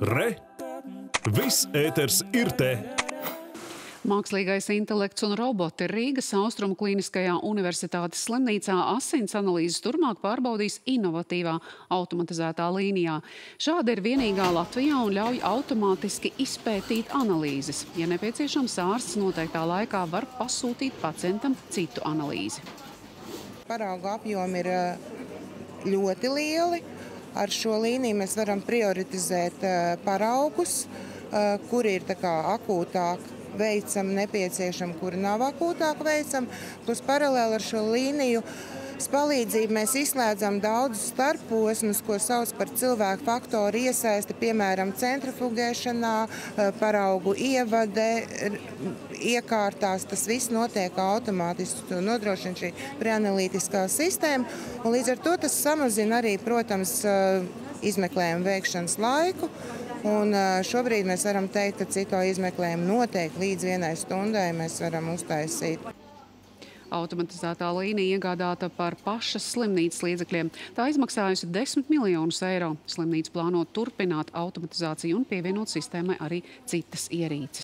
Re! Viss ēters ir te! Mākslīgais intelekts un roboti Rīgas Austrumu Kliniskajā universitātes slimnīcā asins analīzes turmāk pārbaudīs inovatīvā automatizētā līnijā. Šāda ir vienīgā Latvijā un ļauj automātiski izpētīt analīzes. Ja nepieciešams, ārsts noteiktā laikā var pasūtīt pacientam citu analīzi. Parauga apjomi ir eh, ļoti lieli. Ar šo līniju mēs varam prioritizēt eh, paraugus, eh, kuri ir akūtāk veicami, nepieciešami, kuri nav akūtāk veicami. Plus paralēli ar šo līniju palīdzību mēs izslēdzam daudzus starposmus, ko sauc par cilvēku faktoru iesaisti, piemēram, centrifugēšanā, paraugu ievade, iekārtās. Tas viss notiek automātiski. To nodrošina šī preanalītiskā sistēma. Un līdz ar to tas samazina arī, protams, izmeklējumu veikšanas laiku. Un šobrīd mēs varam teikt, ka cito izmeklējumu noteikti līdz vienai stundai mēs varam uztaisīt. Automatizētā līnija iegādāta par pašas slimnīcas līdzekļiem. Tā izmaksājusi 10 miljonus eiro. Slimnīca plāno turpināt automatizāciju un pievienot sistēmai arī citas ierīces.